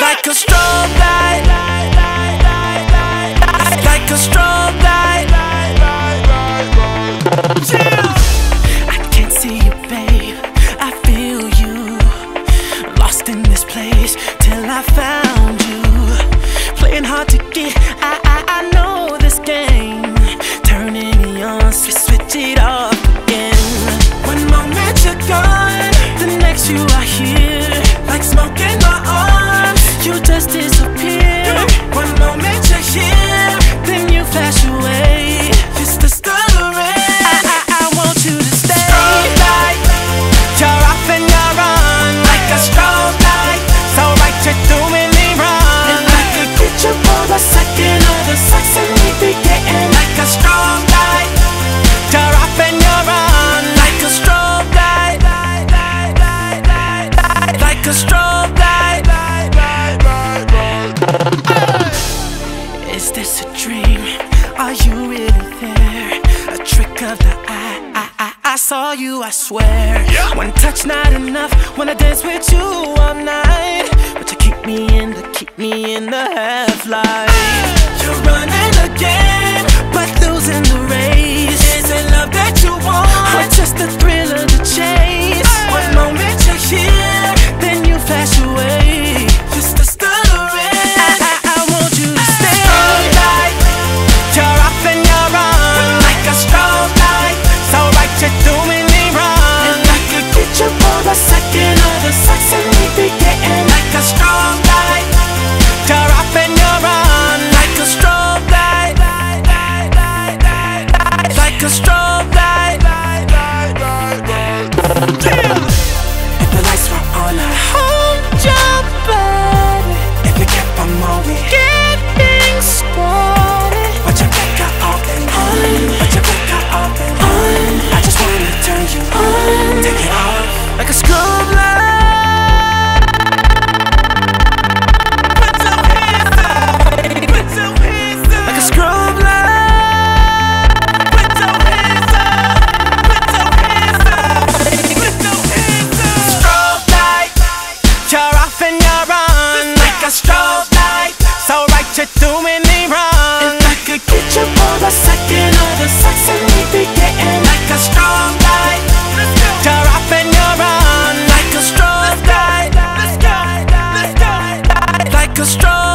Like a strobe light. Like a strobe light. I can't see you, babe. I feel you. Lost in this place till I found you. Playing hard to get. Next you Like a strobe light. Is this a dream? Are you really there? A trick of the eye. I, I, I saw you, I swear. One touch not enough. Wanna dance with you all night. But you keep me in the, keep me in the half light. You're running again. the. I could get you for a second of the we be getting like a strong on like a strong guy, like a strong.